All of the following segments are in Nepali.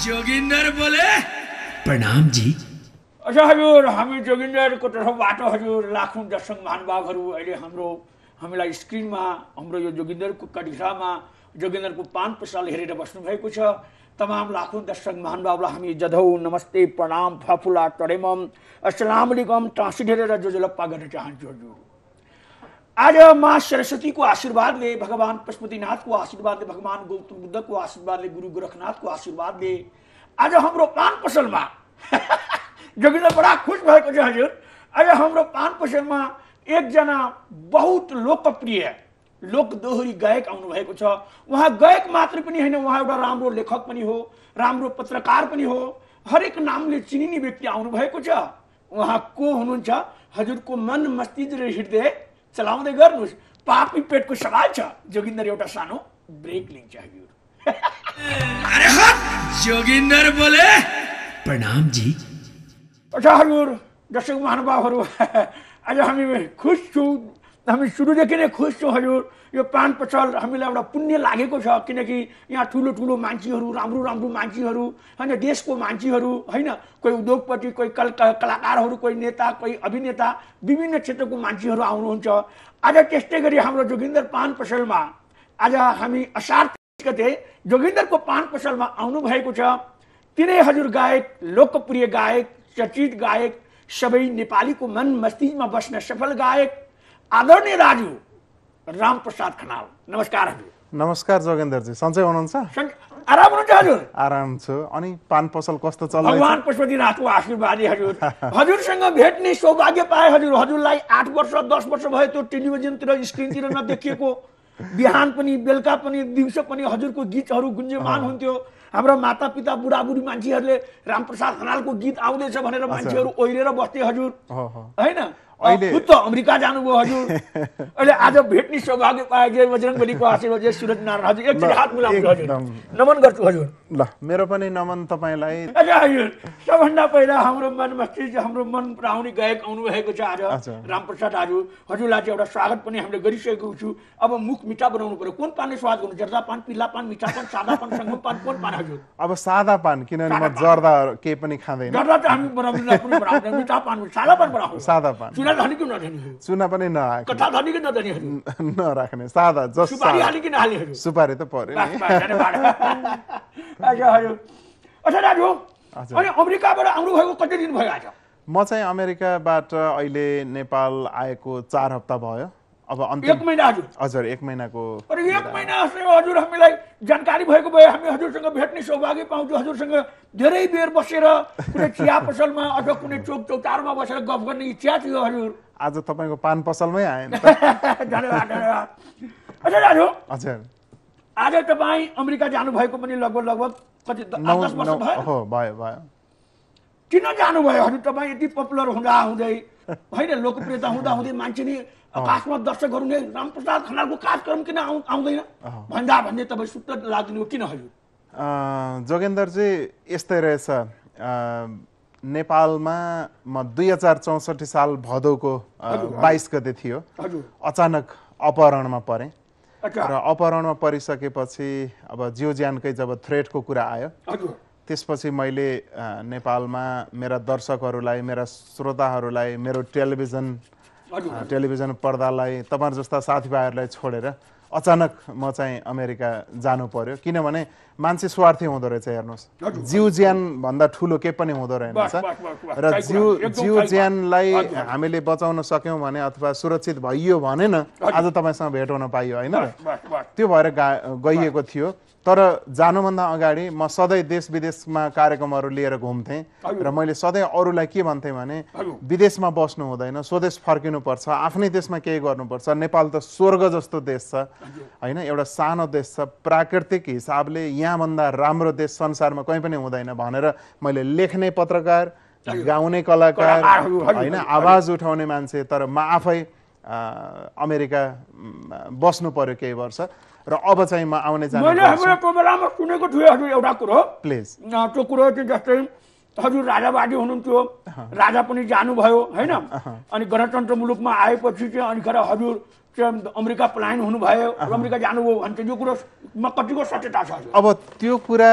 जोगिंदर बोले। प्रणाम जी। अच्छा हजुर हामी जोगिन्द्रको तर्फबाट हजुर लाखौँ दर्शक महानुभावहरू अहिले हाम्रो हामीलाई स्क्रिनमा हाम्रो यो जोगिन्द्रको कटिसामा जोगिन्द्रको पान पसल हेरेर बस्नुभएको छ। तमाम लाखौँ दर्शक महानुभावलाई हामी जधौ नमस्ते प्रणाम फफुला टडेमम अस्सलाम वालेकुम टाँसिढेर जोजलप्पा गर्न चाहन्छु हजुर। आज माँ सरस्वतीको आशीर्वादले भगवान् पशुपतिनाथको आशीर्वादले भगवान् गौतम बुद्धको आशीर्वादले गुरु गोरखनाथको आशीर्वादले आज हाम्रो पान पसलमा जोगिन्द्र बडा खुस भएको छ हजुर, आज हाम्रो पान पसलमा एकजना बहुत लोकप्रिय, लोक दोहोरी गायक आउनुभएको छ। गायक मात्र पनि होइन, उहाँ एउटा लेखक पनि हो, राम्रो पत्रकार पनि हो। हरेक नामले चिनिने व्यक्ति आउनुभएको छ। को हुनुहुन्छ? हजुरको मन मस्तिष्क हृदय चलाउँदै गर्नुहोस् पापी पेटको सवाल छ। जोगिन्दर एउटा सानो ब्रेक लिन्छ हजुर अरे हट जोगिंदर बोले। प्रणाम जी। अच्छा हजुर दर्शक महानुभावहरू आज हामी खुस छौँ हामी सुरुदेखि नै खुस छौँ हजुर। यो पान पसल हामीलाई एउटा पुण्य लागेको छ किनकि यहाँ ठुलो ठुलो मान्छेहरू राम्रो राम्रो मान्छेहरू होइन देशको मान्छेहरू होइन कोही उद्योगपति कोही कल कलाकारहरू कोही नेता कोही अभिनेता विभिन्न क्षेत्रको मान्छेहरू आउनुहुन्छ। आज त्यस्तै गरी हाम्रो जोगिन्दर पान पसलमा आज हामी असार गते जोगिन्दरको पान पसलमा आउनुभएको छ। तिनै हजुर गायक लोकप्रिय गायक चर्चित गायक सबै नेपालीको मन मस्तिष्कमा बस्न सफल गायक आदरणीय राजु रामप्रसाद खनाल नमस्कार हजुर नमस्कार जोगेन्द्रजी सन्चै हुनुहुन्छ? आराम हुनुहुन्छ हजुर? आराम छु। अनि पान पसल कस्तो चल्दैछ? भगवान् पशुपतिनाथको आशीर्वादी हजुर। हजुरसँग भेट्ने सौभाग्य पाए हजुर। हजुरलाई आठ वर्ष दस वर्ष भयो त्यो टेलिभिजनतिर स्क्रिनतिर नदेखिएको। बिहान पनि बेलुका पनि दिउँसो पनि हजुरको गीतहरू गुन्जमान हुन्थ्यो। हाम्रो माता पिता बुढाबुढी मान्छेहरूले रामप्रसाद खनालको गीत आउँदैछ भनेर मान्छेहरू ओहिरेर बस्थे हजुर। होइन? त अमेरिका जानुभयो हजुर। अहिले आज भेट्ने सौभाग्य पाए जय बजरङ बलीको आशीर्वाद सुरज नारायण हजुर। एकचोटि हात मिलाउँछु हजुर। नमन गर्छु हजुर। ल मेरो पनि नमन तपाईँलाई। हजुर। सबभन्दा पहिला हाम्रो मन मस्तिष्क हाम्रो मन पराउने गायक आउनुभएको छ आज। रामप्रसाद आज। हजुरलाई चाहिँ एउटा स्वागत पनि हामीले गरिसकेको छु। अब मुख मिठा बनाउनु पर्यो। कुन पानले स्वाद गर्नु? जर्दा पान पिल्ला पान मिठा पान सादा पान सङ्गम पान कुन पान हजुर? अब सादा पान किनभने म। जर्दा केही पनि खाँदैन। जर्दा त हामी बनाउँदैन मिठा पान सादा पान बनाउँछौँ सादा पान। चुना धनी कि नधनी चुना पनि नहाल्ने। कथा धनी कि नधनी हजुर नराख्ने। सादा जस सुपारी सादा हाली कि नहाली हजुर सुपारी त पर्यो। अच्छा दाजु। अनि अमेरिकाबाट आउनुभएको कति दिन भयो आज म चाहिँ अमेरिकाबाट अहिले नेपाल आएको चार हप्ता भयो। अब एक महिना हजुर। हजुर एक महिनाको अरे एक महिना हजुर हामीलाई जानकारी भएको भए हामी हजुरसँग भेट्ने सौभाग्य पाउँछौँ हजुरसँग धेरै बेर बसेर कुनै चिया पसलमा अथवा कुनै चोक चौतारोमा बसेर गफ गर्ने इच्छा थियो हजुर। आज तपाईँको पान पसलमै आएँ नि त। धन्यवाद धन्यवाद। अच्छा दाजु। हजुर। आज तपाईँ अमेरिका जानुभएको पनि लगभग लगभग कति दस वर्ष भयो? भयो भयो। किन जानुभयो हजुर तपाईँ? यति पपुलर हुँदा हुँदै। होइन लोकप्रियता हुँदा हुँदै मान्छे नि आकाशमा दर्शकहरू नै रामप्रसाद खनालको कार्यक्रम किन आउ आउँदैन? भन्दा भन्दै तपाईँ सुत्त लाग्नु किन हजुर अँ, जोगेन्द्रजी यस्तै रहेछ। नेपालमा म दुई हजार चौसठी साल भदौको बाइस गते थियो। अचानक अपहरणमा परेँ। र अपहरणमा परिसकेपछि अब जिउ ज्यानकै जब थ्रेटको कुरा आयो त्यसपछि मैले नेपालमा मेरा दर्शकहरूलाई मेरा श्रोताहरूलाई मेरो टेलिभिजन टेलिभिजन पर्दालाई तपाईँहरू जस्ता साथीभाइहरूलाई छोडेर अचानक म चाहिँ अमेरिका जानु पर्यो। किनभने मान्छे स्वार्थी हुँदो रहेछ हेर्नुहोस्। जिउ ज्यान भन्दा ठुलो के पनि हुँदो बस। र जिउ जिउ। ज्यानलाई। हामीले बचाउन सक्यौँ भने अथवा सुरक्षित भइयो भने न आज तपाईँसँग भेट हुन पाइयो होइन? त्यो भएर गा गइएको थियो। तर जानुभन्दा अगाडि म सधैँ देश विदेशमा कार्यक्रमहरू लिएर घुम्थेँ। र मैले सधैँ अरूलाई के भन्थेँ भने। विदेशमा बस्नु हुँदैन स्वदेश फर्किनुपर्छ आफ्नै देशमा केही गर्नुपर्छ। नेपाल त स्वर्ग जस्तो देश छ होइन? एउटा सानो देश छ प्राकृतिक हिसाबले यहाँभन्दा राम्रो देश संसारमा कहीँ पनि हुँदैन भनेर मैले लेख्ने पत्रकार गाउने कलाकार होइन? आवाज उठाउने मान्छे तर म आफै अमेरिका बस्नु पर्यो केही वर्ष। र अब चाहिँ म आउने जाने मैले हाम्रो बेलामा सुनेको थिएँ हजुर एउटा कुरो प्लिज त्यो कुरो चाहिँ जस्तै हजुर राजावादी हुनुहुन्थ्यो। राजा पनि जानुभयो होइन? अनि गणतन्त्र मुलुकमा आएपछि चाहिँ अनि खर हजुर अमेरिका पलायन हुनुभयो अमेरिका जानुभयो भन्छ यो कुरो म कतिको सत्यता छ अब त्यो कुरा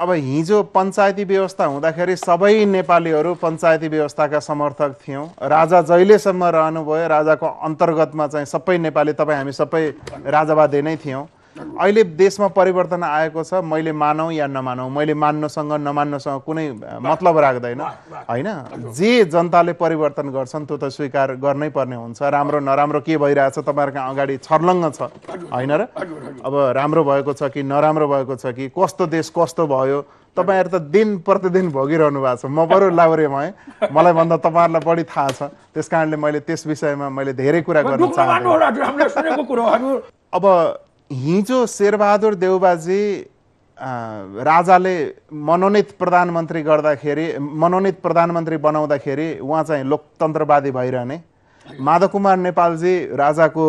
अब हिजो पञ्चायती व्यवस्था हुँदाखेरि सबै नेपालीहरू पञ्चायती व्यवस्थाका समर्थक थियौँ। राजा जहिलेसम्म रहनुभयो राजाको अन्तर्गतमा चाहिँ सबै नेपाली तपाईँ हामी सबै राजावादी नै थियौँ। अहिले देशमा परिवर्तन आएको छ मैले मानौँ या नमानौँ? मैले मान्नुसँग नमान्नुसँग कुनै मतलब राख्दैन। होइन? जे जनताले परिवर्तन गर्छन् त्यो त स्वीकार गर्नै पर्ने हुन्छ। राम्रो नराम्रो के भइरहेछ तपाईँहरूको अगाडि छर्लङ्ग छ। होइन र? अब राम्रो भएको छ कि नराम्रो भएको छ कि कस्तो देश कस्तो भयो? तपाईँहरू त दिन प्रतिदिन भोगिरहनु भएको छ। म बरु लाउरे भएँ मलाई भन्दा तपाईँहरूलाई बढी थाहा छ। त्यस कारणले मैले त्यस विषयमा मैले धेरै कुरा गर्न चाहन्छु। अब हिजो शेरबहादुर देउबाजी राजाले मनोनित प्रधानमन्त्री गर्दाखेरि मनोनित प्रधानमन्त्री बनाउँदाखेरि उहाँ चाहिँ लोकतन्त्रवादी भइरहने। माधव कुमार नेपालजी राजाको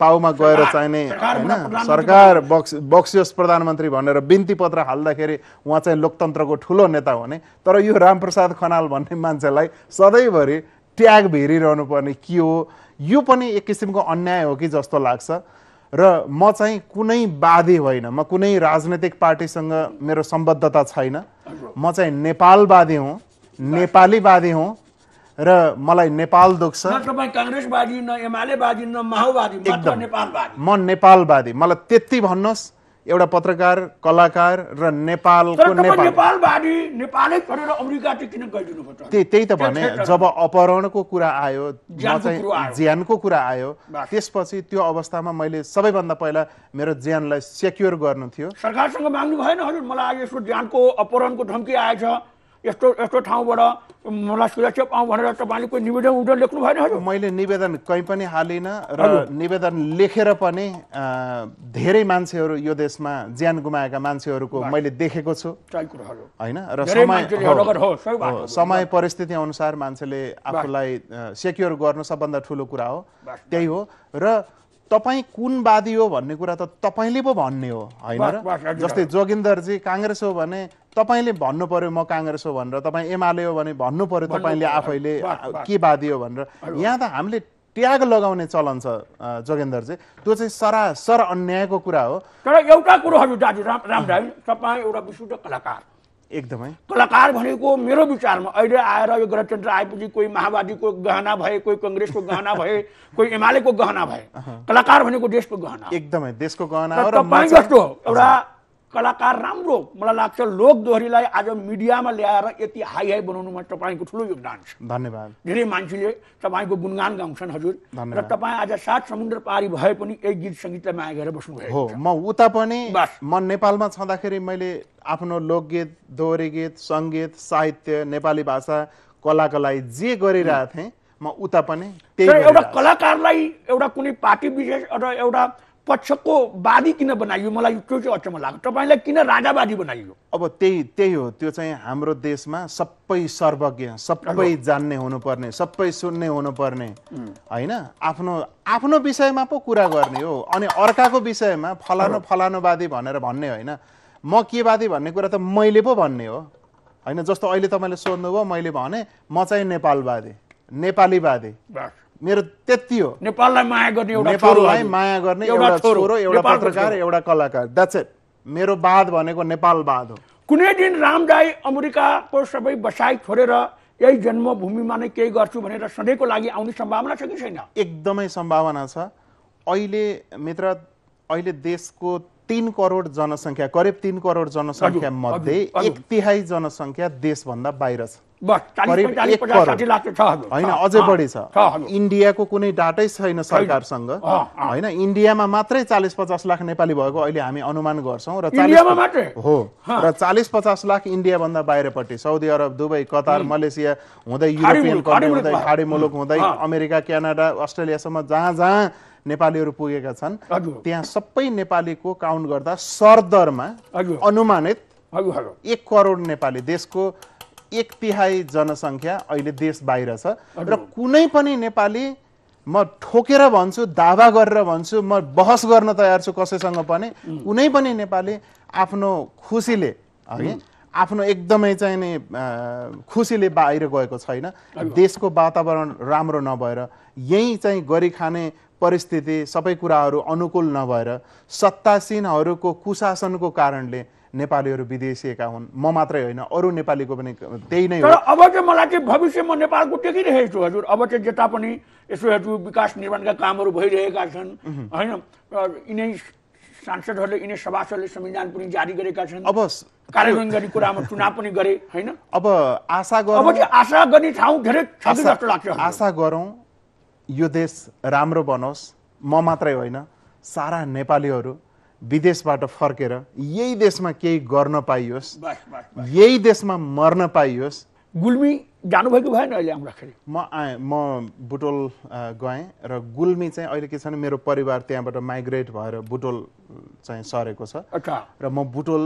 पाउमा गएर चाहिने होइन सरकार बक्स बक्सियोस् प्रधानमन्त्री भनेर बिन्ती पत्र हाल्दाखेरि उहाँ चाहिँ लोकतन्त्रको ठुलो नेता हुने। तर यो रामप्रसाद खनाल भन्ने मान्छेलाई सधैँभरि ट्याग भिरिरहनु पर्ने के हो? यो पनि एक किसिमको अन्याय हो कि जस्तो लाग्छ? र म चाहिँ कुनै वादी होइन। म कुनै राजनैतिक पार्टीसँग मेरो सम्बद्धता छैन। म चाहिँ नेपालवादी हुँ नेपालीवादी हुँ र मलाई नेपाल दुख्छ। म नेपालवादी। मलाई त्यति भन्नुहोस्। एउटा पत्रकार कलाकार र नेपालको नेपालवादी नेपालै छोडेर अमेरिका चाहिँ किन गइदिनु पर्छ त्यही त्यही त भने जब अपहरणको कुरा आयो चाहिँ कुरो आयो। ज्यानको कुरा आयो। त्यसपछि त्यो अवस्थामा मैले सबैभन्दा पहिला मेरो ज्यानलाई सेक्योर गर्नु थियो सरकारसँग माग्नु भएन हजुर मलाई आज यस्तो ज्यानको अपहरणको धम्की आएछ यस्तो यस्तो ठाउँबाट मलाई सुरक्षा पाऊँ भनेर तपाईँले कोही निवेदन उवेदन लेख्नु भएन हजुर। मैले निवेदन कहीँ पनि हालिनँ र निवेदन लेखेर पनि धेरै मान्छेहरू यो देशमा ज्यान गुमाएका मान्छेहरूको मैले देखेको छु। होइन? र समय। समय परिस्थिति अनुसार मान्छेले आफूलाई सेक्योर गर्नु सबभन्दा ठुलो कुरा हो। त्यही हो। र तपाईँ कुन वादी हो भन्ने कुरा त तपाईँले पो भन्ने हो होइन। जस्तै जोगिन्दरजी काङ्ग्रेस हो भने तपाईँले भन्नु पर्यो म काङ्ग्रेस हो भनेर। तपाईँ एमाले हो भने भन्नु पर्यो तपाईँले आफैले। के वादी हो भनेर। यहाँ त हामीले ट्याग लगाउने चलन छ जोगेन्द्रजी। त्यो चाहिँ सरासर अन्यायको कुरा हो। तर एउटा कुरो हजुर दाजु राम राम तपाईँ एउटा विशुद्ध कलाकार। एकदमै। कलाकार भनेको मेरो विचारमा अहिले आएर यो गणतन्त्र आएपछि कोही माओवादीको गहना भए कोही कङ्ग्रेसको गहना भए कोही एमालेको गहना भए कलाकार भनेको देशको गहना। एकदमै देशको गहना तपाईँ जस्तो एउटा कलाकार राम्रो मलाई लाग्छ लोक दोहोरीलाई आज मिडियामा ल्याएर यति हाई हाई बनाउनुमा तपाईँको ठुलो योगदान छ धन्यवाद धेरै मान्छेले तपाईँको गुणगान गाउँछन् हजुर र। तपाईँ आज सात समुद्र पारी भए पनि यही गीत सङ्गीतलाई माया गरेर बस्नुभयो हो म उता पनि। म नेपालमा छँदाखेरि मैले आफ्नो लोकगीत दोहोरी गीत सङ्गीत साहित्य नेपाली भाषा कलाको लागि जे गरिरहेको थिएँ म उता पनि एउटा। कलाकारलाई एउटा कुनै पार्टी विशेष एउटा पक्षको वादी किन बनाइयो? मलाई त्यो चाहिँ अचम्म लाग्यो। तपाईँलाई किन राजावादी बनाइयो? अब त्यही त्यही हो। त्यो चाहिँ हाम्रो देशमा सबै सर्वज्ञ सबै जान्ने हुनुपर्ने सबै सुन्ने हुनुपर्ने। होइन? आफ्नो आफ्नो विषयमा पो कुरा गर्ने हो। अनि अर्काको विषयमा फलानु फलानुवादी भनेर भन्ने होइन। म के वादी भन्ने कुरा त मैले पो भन्ने हो। होइन? जस्तो अहिले तपाईँले सोध्नुभयो मैले भने म चाहिँ नेपालवादी नेपालीवादी। मेरो त्यति हो। नेपाललाई माया गर्ने एउटा नेपाललाई। माया गर्ने एउटा छोरो, एउटा पत्रकार। एउटा कलाकार। द्याट्स इट मेरो वाद भनेको नेपालवाद हो। कुनै दिन रामदाई अमेरिकाको सबै बसाइ छोडेर यही जन्मभूमिमा नै केही गर्छु भनेर सधैँको लागि आउने सम्भावना छ कि छैन? एकदमै सम्भावना छ। अहिले मित्र अहिले देशको तिन करोड जनसङ्ख्या करिब तिन करोड जनसङ्ख्या मध्ये। एक तिहाई जनसङ्ख्या देशभन्दा बाहिर छ करिब एक करोड। होइन अझै बढी छ इन्डियाको कुनै डाटै छैन सरकारसँग। होइन इन्डियामा मात्रै चालिस पचास लाख नेपाली भएको अहिले हामी अनुमान गर्छौँ र हो र चालिस पचास लाख इन्डियाभन्दा बाहिरपट्टि Saudi Arab Dubai Qatar Malaysia हुँदै युरोपियन कन्ट्री हुँदै। खाडी मुलुक हुँदै। अमेरिका क्यानाडा अस्ट्रेलियासम्म जहाँ जहाँ नेपालीहरू पुगेका छन्। त्यहाँ सबै नेपालीको काउन्ट गर्दा सरदरमा। अनुमानित एक करोड नेपाली। देशको एक तिहाई जनसङ्ख्या अहिले देश बाहिर छ। र कुनै पनि नेपाली म ठोकेर भन्छु दावा गरेर भन्छु म बहस गर्न तयार छु कसैसँग पनि कुनै पनि नेपाली आफ्नो खुसीले है आफ्नो एकदमै चाहिँ नि खुसीले बाहिर गएको छैन। देशको वातावरण राम्रो नभएर यहीँ चाहिँ गरी खाने परिस्थिति सबै कुराहरू अनुकूल नभएर सत्तासीनहरूको कुशासनको कारणले नेपालीहरू विदेशिएका हुन्। म मात्रै होइन अरू नेपालीको पनि त्यही नै हो। अब चाहिँ मलाई चाहिँ भविष्यमा नेपालको टेकिरहेको छु हजुर? अब चाहिँ जता पनि यसो हेर्छु विकास निर्माणका कामहरू भइरहेका छन् होइन? यिनै सांसदहरूले यिनै सभासदले संविधान पनि जारी गरेका छन्। अब कार्यान्वयन गर्ने कुरामा चुनाव पनि गरे होइन? अब आशा गरौँ। आशा गर्ने ठाउँ धेरै जस्तो लाग्छ। आशा गरौँ यो देश राम्रो बनोस्। म मात्रै होइन सारा नेपालीहरू विदेशबाट फर्केर यही देशमा केही गर्न पाइयोस् यही देशमा मर्न पाइयोस्। गुल्मी जानुभएको भएन अहिले आउँदाखेरि म आएँ म बुटोल गएँ र गुल्मी चाहिँ अहिले के छ भने मेरो परिवार त्यहाँबाट माइग्रेट भएर बुटोल चाहिँ सरेको छ। र म बुटोल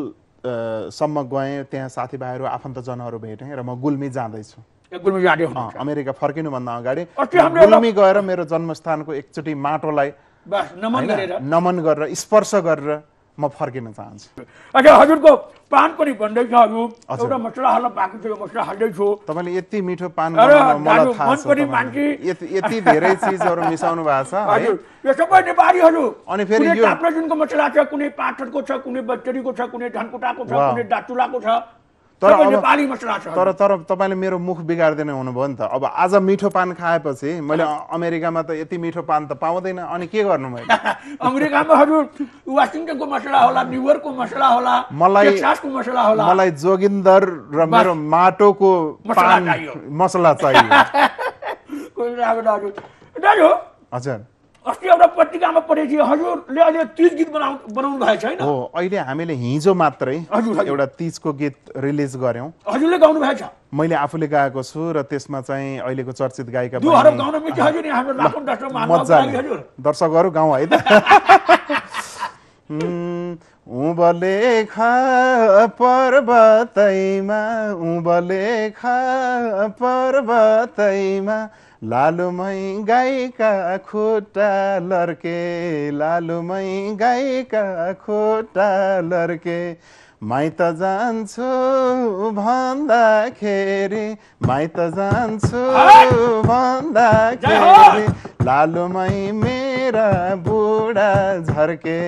सम्म गएँ त्यहाँ साथीभाइहरू आफन्तजनहरू भेटेँ र म गुल्मी जाँदैछु। गुल्मी अँ, हुनुहुन्छ अमेरिका फर्किनुभन्दा अगाडि गुल्मी गएर मेरो जन्मस्थानको एकचोटि माटोलाई बस नमन गरेर। नमन गरेर स्पर्श गरेर म फर्किन चाहन्छु। अच्छा हजुरको पान पनि भन्दैछ हजुर। एउटा मसला हाल्न बाँकी छ यो मसला हाल्दैछु तपाईँले यति मिठो पान मलाई थाहा छ। मान्छे- यति धेरै चिजहरू मिसाउनु भएको छ है? हजुर यो सबै नेपालीहरू। अनि फेरि यो- ताप्लेजुनको मसला छ कुनै पाठरको छ कुनै बच्चरीको छ कुनै धनकुटाको छ। कुनै दातुलाको छ। तर तर तर तपाईँले मेरो मुख बिगार्दैन हुनुभयो नि त। अब आज मिठो पान खाएपछि मैले अमेरिकामा त यति मिठो पान त पाउँदैन। अनि के गर्नु मैले? अमेरिकामा हजुर वासिङटनको मसला होला न्युयोर्कको मसला होला मलाई- मसला होला। मलाई जोगिन्दर र मेरो माटोको मसला पान चाहियो। मसला चाहियो। हजुर। अस्ति एउटा पत्रिकामा थियो हजुरले अहिले तिज गीत बनाउ बनाउनु भएको छैन। हो अहिले हामीले हिजो मात्रै हजुर। एउटा तिजको गीत रिलिज गर्यौँ हजुरले गाउनु भएको छ। मैले आफूले गाएको छु र त्यसमा चाहिँ अहिलेको चर्चित गायिका दर्शकहरू गाउँ है त। उबलेख पर्वतैमा उबलेख पर्वतैमा लालुमै गाईका खुट्टा लर्के लालुमै गाईका खुट्टा लर्के। माइत जान्छु भन्दाखेरि माइत जान्छु भन्दाखेरि। लालुमै मेरा बुढा झर्के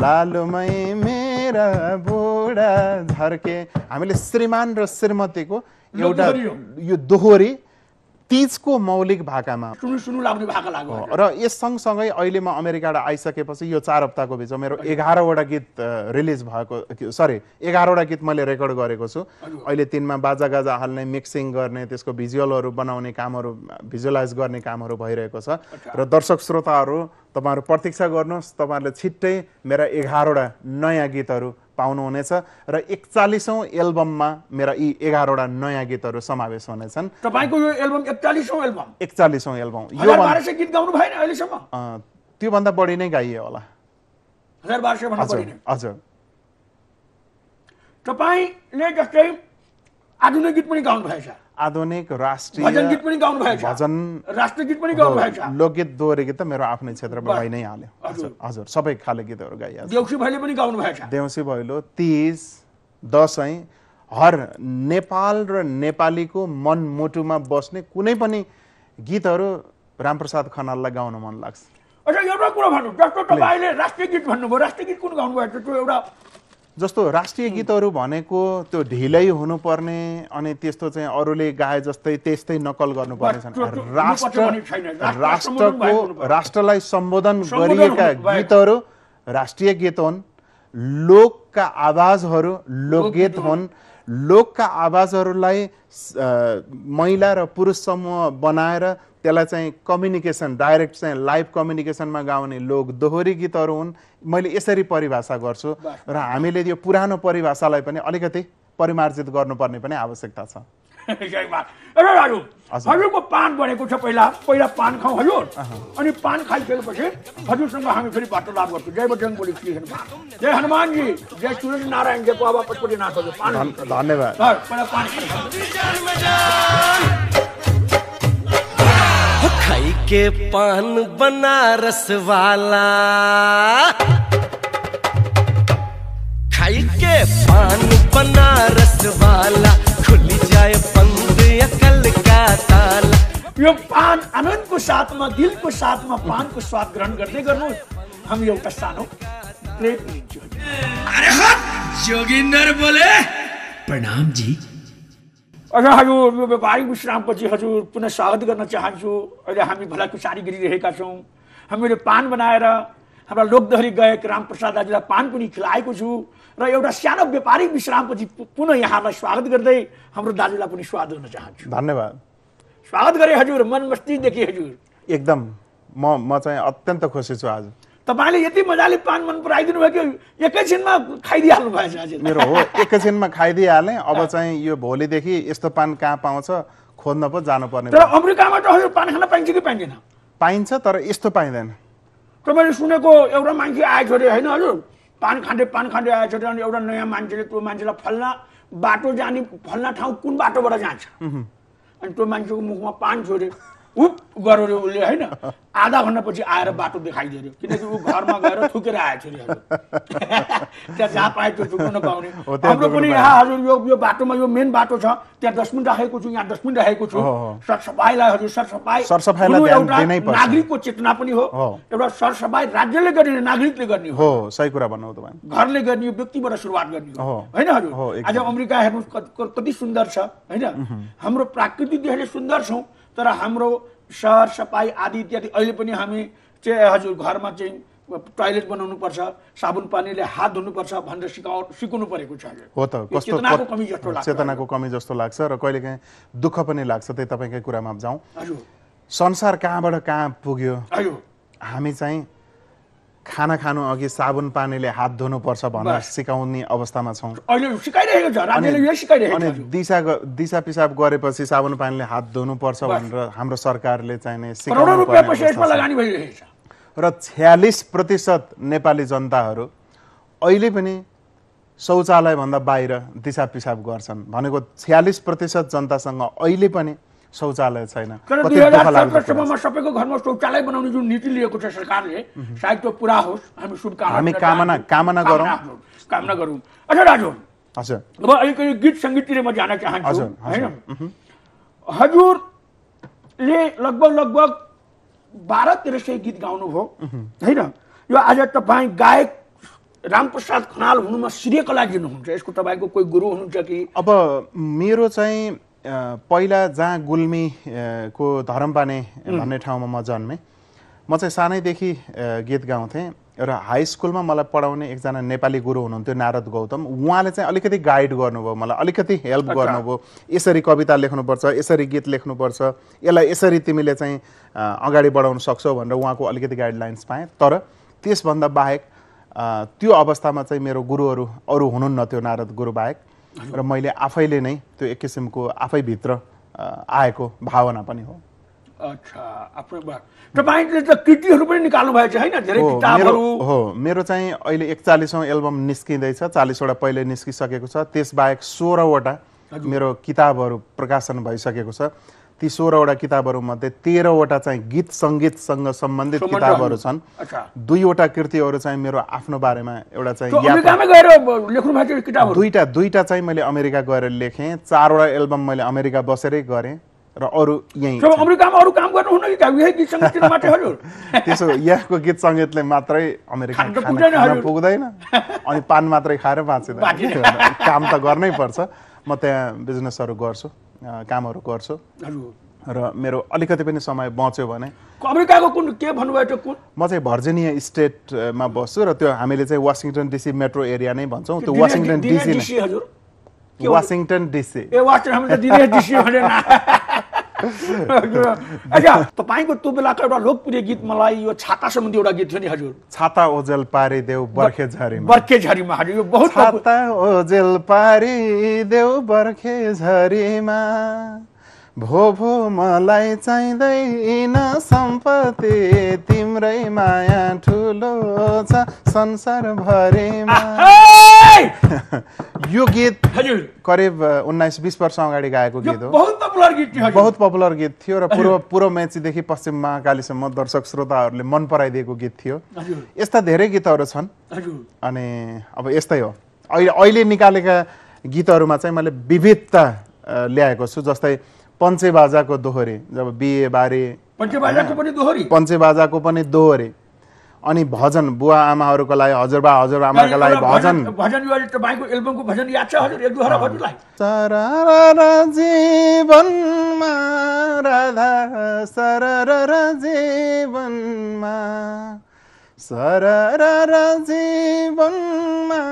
लालुमै मेरा बुढा झर्के। हामीले श्रीमान र श्रीमतीको एउटा। यो दोहोरी तिजको मौलिक भाकामा। र यस सँगसँगै अहिले म अमेरिकाबाट आइसकेपछि यो चार हप्ताको बिचमा मेरो एघारवटा गीत रिलिज भएको सरी एघारवटा गीत मैले रेकर्ड गरेको छु। अहिले तिनमा बाजागाजा हाल्ने मिक्सिङ गर्ने त्यसको भिजुअलहरू बनाउने कामहरू भिजुअलाइज गर्ने कामहरू भइरहेको छ। र दर्शक श्रोताहरू तपाईँहरू प्रतीक्षा गर्नुहोस् तपाईँहरूले छिट्टै मेरा एघारवटा नयाँ गीतहरू पाउनुहुनेछ र एकचालिसौँ एल्बममा मेरा यी एघारवटा नयाँ गीतहरू समावेश हुनेछन्। तपाईँको यो एल्बम एकचालिसौँ एल्बम? एकचालिसौँ एल्बम। यो गीत गाउनु भएन अहिलेसम्म? त्योभन्दा बढी नै गाइयो होला। हजुर तपाईँले जस्तै आधुनिक गीत पनि गाउनु भएछ आधुनिक राष्ट्रिय भजन राष्ट्रिय गीत पनि भएछ लोकगीत दोहोरी गीत त मेरो आफ्नै क्षेत्रमा। भइ नै हाल्यो। हजुर। सबै खाले गीतहरू गाइहाल्छ। देउसी भैले पनि गाउनु भएछ देउसी भैलो तिज दसैँ हर नेपाल र नेपालीको मनमुटुमा बस्ने कुनै पनि गीतहरू रामप्रसाद खनाललाई गाउन मन लाग्छ। एउटा कुरा भन्नु जस्तो तपाईँले राष्ट्रिय गीत भन्नुभयो राष्ट्रिय गीत कुन गाउनु भएको त्यो एउटा जस्तो राष्ट्रिय गीतहरू भनेको त्यो ढिलै हुनुपर्ने अनि त्यस्तो चाहिँ अरूले गाए जस्तै त्यस्तै नकल गर्नुपर्ने छैन राष्ट्र राष्ट्रको। राष्ट्रलाई सम्बोधन गरिएका। गीतहरू राष्ट्रिय गीत हुन् लोकका आवाजहरू लोकगीत हुन् लोकका आवाजहरूलाई महिला र पुरुष समूह बनाएर त्यसलाई चाहिँ कम्युनिकेसन डाइरेक्ट चाहिँ लाइभ कम्युनिकेसनमा गाउने लोक दोहोरी गीतहरू हुन्। मैले यसरी परिभाषा गर्छु र हामीले यो पुरानो परिभाषालाई पनि अलिकति परिमार्जित गर्नुपर्ने पनि आवश्यकता छ। सही बात अरे दाजु हजुर। हजुरको पान बनेको छ पहिला पहिला पान खाउँ हजुर अनि पान खाइसकेपछि हजुरसँग हामी फेरि वार्तालाप गर्छौँ जय बजरङ बोली श्री हनुमान जय हनुमान जी जय सूर्य नारायण जय बाबा पशुपतिनाथ हजुर पान धन- धन्यवाद हस्, पहिला पान खाइसकेँ। खाई के पान बनारस वाला खाई के पान बनारस वाला खुल जाए बंद अकल का ताला यो पान आनन्दको साथमा दिलको साथमा पानको स्वाद ग्रहण गर्दै गर्नुहोस्। हामी एउटा सानो ब्रेक लिन्छु। अरे हट! जोगिंदर बोले। प्रणाम जी अझ हजुर यो व्यापारिक विश्रामपछि हजुर पुनः स्वागत गर्न चाहन्छु। अहिले हामी भलाकुसारी गरिरहेका छौँ। हामीले पान बनाएर हाम्रा लोकदहरी गायक रामप्रसाद दाजुलाई पान पनि खिलाएको छु र एउटा सानो व्यापारिक विश्रामपछि पुनः यहाँलाई स्वागत गर्दै हाम्रो दाजुलाई पनि स्वागत गर्न चाहन्छु। धन्यवाद। स्वागत गरे हजुर मन मस्तीदेखि हजुर। एकदम। म म चाहिँ अत्यन्त खुसी छु आज। तपाईँले यति मजाले पान मन पराइदिनु भयो कि एकैछिनमा खाइदिइहाल्नु भएछ हजुर मेरो हो एकैछिनमा खाइदिइहालेँ। अब चाहिँ यो भोलिदेखि यस्तो पान कहाँ पाउँछ खोज्न पो जानुपर्ने तर। अमेरिकामा त हजुर पान खान पाइन्छ कि पाइँदैन? पाइन्छ तर यस्तो पाइँदैन। तपाईँले सुनेको एउटा मान्छे आएछ अरे होइन हजुर? पान खाँदै पान खाँदै आएछ अरे अनि एउटा नयाँ मान्छेले त्यो मान्छेलाई फल्ना बाटो जाने फल्ना ठाउँ कुन बाटोबाट जान्छ? अनि त्यो मान्छेको मुखमा पान अरे। उप अरे उसले होइन आधा घन्टापछि आएर बाटो देखाइदियो अरे। किनकि ऊ घरमा गएर थुकेर आएछ अरे हजुर। त्यहाँ जहाँ पाए त्यो थुक्नु त्यहाँ हाम्रो पनि। यहाँ हजुर यो यो बाटोमा यो मेन बाटो छ त्यहाँ डस्टबिन राखेको छु यहाँ डस्टबिन राखेको छु। सरसफाइलाई हजुर सरसफाइ एउटा। नागरिकको चेतना पनि हो। एउटा सरसफाइ राज्यले गर्ने नागरिकले गर्ने हो। सही कुरा भन्नु तपाईँ। घरले गर्ने हो व्यक्तिबाट सुरुवात गर्ने हो। होइन हजुर। आज अमेरिका हेर्नुहोस् कति- सुन्दर छ। होइन? हाम्रो प्राकृतिक देशले सुन्दर छौँ। तर हाम्रो सहर सफाइ आदि इत्यादि अहिले पनि हामी चाहिँ हजुर घरमा चाहिँ टोयलेट बनाउनु पर्छ साबुन पानीले हात धुनुपर्छ भनेर सिकाउ सिकाउनु परेको छ हो त कस्तो चेतनाको कमी जस्तो लाग्छ। चेतनाको कमी जस्तो लाग्छ र कहिलेकाहीँ दुःख पनि लाग्छ त्यही तपाईँकै कुरामा जाउँ। संसार कहाँबाट कहाँ पुग्यो? हामी चाहिँ खाना खानु अघि साबुन पानीले हात धुनुपर्छ भनेर। सिकाउने अवस्थामा छौँ अनि। दिशा दिशा पिसाब गरेपछि साबुन पानीले हात धुनुपर्छ। भनेर हाम्रो सरकारले चाहिँ नै करोडौँ सिकाउनु रुपियाँ पर्ने पैसा यसमा अवस्था छ। लगानी भइरहेछ र छ्यालिस प्रतिशत नेपाली जनताहरू अहिले पनि शौचालयभन्दा बाहिर दिशा पिसाब गर्छन् भनेको छ्यालिस प्रतिशत जनतासँग अहिले पनि शौचालय छैन। दुई हजार सबैको घरमा शौचालय बनाउने जुन नीति लिएको छ सरकारले सायद त्यो पुरा होस्। हामी शुभकामना हामी कामना-। कामना गरौँ। कामना- गरौँ। अच्छा राजु। हजुर। अब अलिकति गीत सङ्गीततिर म जान चाहन्छु। होइन? हजुरले लगभग लगभग बाह्र तेह्र सय गीत गाउनुभयो होइन? यो आज तपाईँ गायक रामप्रसाद खनाल हुनुमा श्रेय कला दिनुहुन्छ। यसको तपाईँको कोही गुरु हुनुहुन्छ कि? अब मेरो चाहिँ पहिला जहाँ गुल्मी को धरमपाने भन्ने ठाउँमा म जन्मेँ म चाहिँ सानैदेखि गीत गाउँथेँ र हाई स्कुलमा मलाई पढाउने एकजना नेपाली गुरु हुनुहुन्थ्यो नारद गौतम। उहाँले चाहिँ अलिकति गाइड गर्नुभयो मलाई अलिकति हेल्प। गर्नुभयो। यसरी कविता लेख्नुपर्छ यसरी गीत लेख्नुपर्छ यसलाई यसरी तिमीले चाहिँ अगाडि बढाउन सक्छौ भनेर उहाँको अलिकति गाइडलाइन्स पाएँ। तर त्यसभन्दा बाहेक त्यो अवस्थामा चाहिँ मेरो गुरुहरू अरू हुनुहुन्न त्यो नारद गुरु बाहेक र मैले आफैले नै त्यो एक किसिमको आफैभित्र आएको भावना पनि हो। अच्छा आफ्नो बात तपाईँले त कृतिहरू पनि निकाल्नु भएछ होइन? धेरै किताबहरू। हो मेरो चाहिँ अहिले एकचालिसौँ एल्बम निस्किँदैछ चालिसवटा पहिले निस्किसकेको छ। त्यसबाहेक सोह्रवटा मेरो किताबहरू प्रकाशन भइसकेको छ। ती सोह्रवटा किताबहरूमध्ये तेह्रवटा चाहिँ गीत सङ्गीतसँग सम्बन्धित सम्बन्ध किताबहरू छन्। दुईवटा कृतिहरू चाहिँ मेरो आफ्नो बारेमा एउटा चाहिँ दुईटा दुईटा चाहिँ मैले अमेरिका गएर लेखेँ। चारवटा एल्बम मैले अमेरिका बसेरै गरेँ र अरू यहीँ अमेरिकामा अरू काम गर्नुहुन्न कि त्यसो यहाँको गीत सङ्गीतले मात्रै अमेरिका पुग्दैन अनि पान मात्रै खाएर बाँचिँदैन। काम त गर्नै पर्छ। म त्यहाँ बिजनेसहरू गर्छु। कामहरू गर्छु। र मेरो अलिकति पनि समय बच्यो भने अमेरिकाको कुन के भन्नुभयो कुन? म चाहिँ भर्जिनिया स्टेटमा बस्छु र त्यो हामीले चाहिँ वासिङटन डिसी मेट्रो एरिया नै भन्छौँ। त्यो वासिङटन डिसी वासिङटन डिसी। अच्छा तपाईँको त्यो बेलाको एउटा लोकप्रिय गीत मलाई यो छाता सम्बन्धी एउटा गीत थियो नि हजुर। छाता ओजेल पारिदेऊ बर्खे झरीमा। बर्खे झरीमा हजुर यो बहुत छाता ओजेल पारिदेऊ बर्खे झरीमा। भो भो मलाई चाहिँदैन सम्पत्ति तिम्रै माया ठुलो छ संसारभरिमा! यो गीत करिब उन्नाइस बिस वर्ष अगाडि गाएको गीत हो। बहुत पपुलर गीत थियो बहुत पपुलर गीत थियो र पूर्व पूर्व मेचीदेखि पश्चिम महाकालीसम्म दर्शक श्रोताहरूले मन पराइदिएको गीत थियो। यस्ता धेरै गीतहरू छन्। अनि अब यस्तै हो। अहिले अहिले निकालेका गीतहरूमा चाहिँ मैले विविधता ल्याएको छु जस्तै पञ्चे बाजाको दोहोरी जब बिहे बारे पञ्चबाजाको पनि दोहोरी। पञ्चे बाजाको पनि दोहोरी। अनि भजन बुवा आमाहरूको लागि हजुरबा हजुरआमाका लागि भजन। भजन यो तपाईँको एल्बमको भजन याद छ हजुर? एक दुईवटा सरर जीवनमा राधा सरर जीवनमा सरर जीवनमा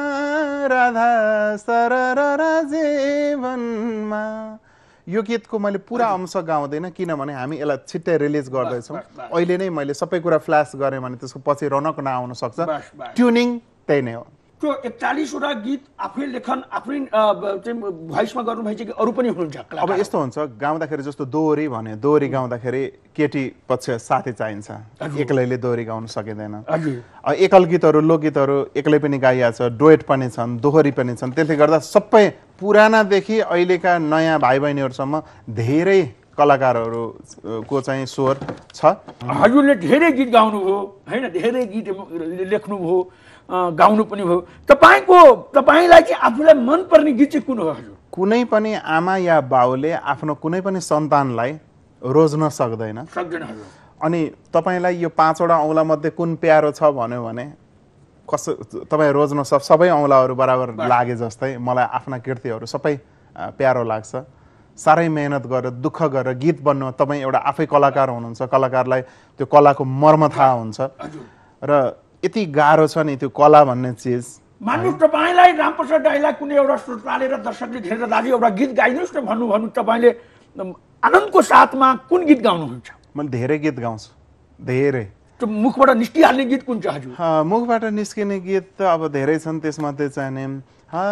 राधा सरर जीवनमा यो गीतको मैले पुरा अंश गाउँदैन किनभने हामी यसलाई छिट्टै रिलिज गर्दैछौँ। अहिले नै मैले सबै कुरा फ्ल्यास गरेँ भने त्यसको पछि रनक नआउन सक्छ। ट्युनिङ त्यही नै हो त्यो एकचालिसवटा गीत आफै लेखन आफै भोइसमा गर्नुभएछ कि अरू पनि हुनुहुन्छ अब? यस्तो हुन्छ गाउँदाखेरि जस्तो दोहोरी भन्यो दोहोरी गाउँदाखेरि केटी पक्ष साथी चाहिन्छ। एक्लैले दोहोरी गाउन सकिँदैन। एकल गीतहरू लोकगीतहरू एक्लै पनि गाइया छ डोएट पनि छन् दोहोरी पनि छन्। त्यसले गर्दा सबै पुरानादेखि अहिलेका नयाँ भाइ बहिनीहरूसम्म धेरै कलाकारहरूको चाहिँ स्वर छ। हजुरले धेरै गीत गाउनुभयो होइन? धेरै गीत लेख्नुभयो। गाउनु पनि भयो। तपाईँको तपाईँलाई चाहिँ आफूलाई मनपर्ने गीत चाहिँ कुन हो हजुर? कुनै पनि आमा या बाउले आफ्नो कुनै पनि सन्तानलाई रोज्न सक्दैन। सक्दैन अनि तपाईँलाई यो पाँचवटा औँलामध्ये कुन प्यारो छ भन्यो भने कस तपाईँ रोज्न सब सबै औँलाहरू बराबर लागे जस्तै मलाई आफ्ना कृतिहरू सबै प्यारो लाग्छ। साह्रै मेहनत गरेर दुःख गरेर गीत बन्नु तपाईँ एउटा आफै कलाकार हुनुहुन्छ कलाकारलाई त्यो कलाको मर्म थाहा हुन्छ। र यति गाह्रो छ नि त्यो कला भन्ने चिज। मान्नुहोस् तपाईँलाई रामप्रसाद दाईलाई कुनै एउटा श्रोताले र दर्शकले घेरेर दाजु एउटा गीत गाइदिनुहोस् न भन्नु भन्नु तपाईँले आनन्दको साथमा कुन गीत गाउनुहुन्छ? म धेरै गीत गाउँछु। धेरै। त्यो मुखबाट निस्किहाल्ने गीत कुन छ हजुर? मुखबाट निस्किने गीत त अब धेरै छन् त्यसमध्ये चाहिँ नि हा,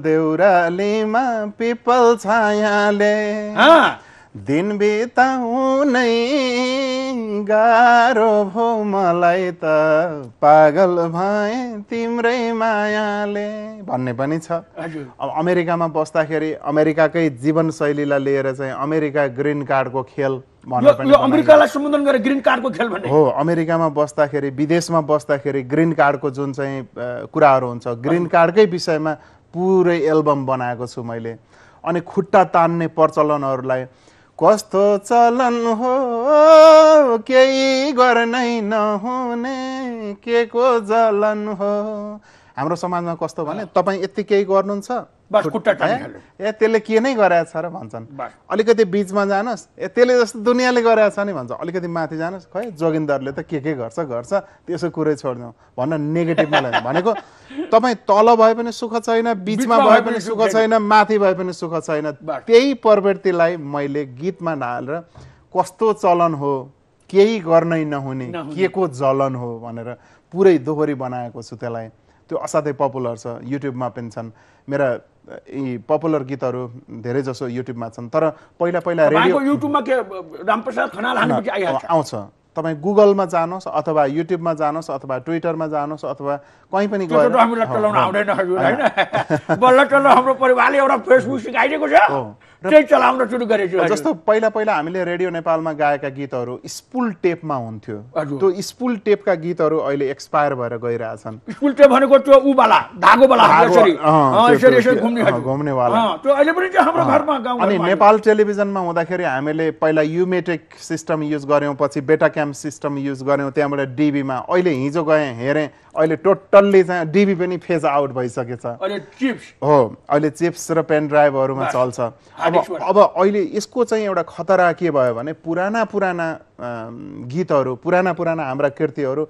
देउरालीमा पिपल छायाले दिन बिताउनै गाह्रो भो मलाई त। पागल भए तिम्रै मायाले भन्ने पनि छ। अब अमेरिकामा बस्दाखेरि अमेरिकाकै जीवनशैलीलाई लिएर चाहिँ अमेरिका ग्रिन कार्डको खेल भनेर यो पनि यो बनाइन्छ। अमेरिकालाई सम्बोधन गरेर ग्रिन कार्डको खेल भन्ने। हो अमेरिकामा बस्दाखेरि विदेशमा बस्दाखेरि ग्रिन कार्डको जुन चाहिँ कुराहरू हुन्छ ग्रिन कार्डकै विषयमा पुरै एल्बम बनाएको छु मैले। अनि खुट्टा तान्ने प्रचलनहरूलाई कस्तो चलन हो? केही गर्नै नहुने के को जलन हो? हाम्रो समाजमा कस्तो भने तपाईँ यति केही गर्नुहुन्छ। ए? त्यसले के नै गरेछ र भन्छन्। अलिकति बिचमा जानुहोस्। ए त्यसले जस्तो दुनियाँले गरेछ नि भन्छ। अलिकति माथि जानुहोस्। खै जोगिन्दरले त के के गर्छ गर्छ। त्यसो कुरै छोडिदिउँ। भन्न नेगेटिभमा लाने भनेको तपाईँ तल भए पनि सुख छैन बिचमा भए पनि सुख छैन। माथि भए पनि सुख छैन। त्यही प्रवृत्तिलाई मैले गीतमा ढालेर कस्तो चलन हो केही गर्नै नहुने। के को जलन हो भनेर पुरै दोहोरी बनाएको छु त्यसलाई। त्यो असाध्यै पपुलर छ। युट्युबमा पनि छन्। मेरा यी पपुलर गीतहरू धेरै जसो युट्युबमा छन्। तर पहिला पहिला रेडियो युट्युबमा के रामप्रसाद खनाल आउँछ। तपाईँ गुगलमा जानुहोस् अथवा युट्युबमा जानुहोस् अथवा ट्विटरमा जानुहोस् अथवा कहीँ पनि गएर त हामीलाई चलाउन आउँदैन हजुर होइन। बल्ल टल्ल हाम्रो परिवारले एउटा फेसबुक सिकाइदिएको छ। त्यही चलाउन सुरु गरेको जस्तो पहिला पहिला हामीले रेडियो नेपालमा गाएका गीतहरू स्पुल टेपमा हुन्थ्यो। त्यो स्पुल टेपका गीतहरू अहिले एक्सपायर भएर गइरहेछन् स्कुल टे भनेको त्यो उबाला धागोवाला। घुम्नेवाला। त्यो अहिले पनि हाम्रो घरमा गाउँ अनि नेपाल टेलिभिजनमा हुँदाखेरि हामीले पहिला युमेटेक सिस्टम युज गऱ्यौँ पछि बेटा क्याम्प सिस्टम युज गऱ्यौँ त्यहाँबाट डिबीमा अहिले हिजो गएँ हेरेँ अहिले टोटल्ली चाहिँ डिबी पनि फेज आउट भइसकेछ। हो अहिले चिप्स र पेन ड्राइभहरूमा। चल्छ। अब अब अहिले यसको चाहिँ एउटा खतरा के भयो भने पुराना पुराना गीतहरू पुराना पुराना हाम्रा कृतिहरू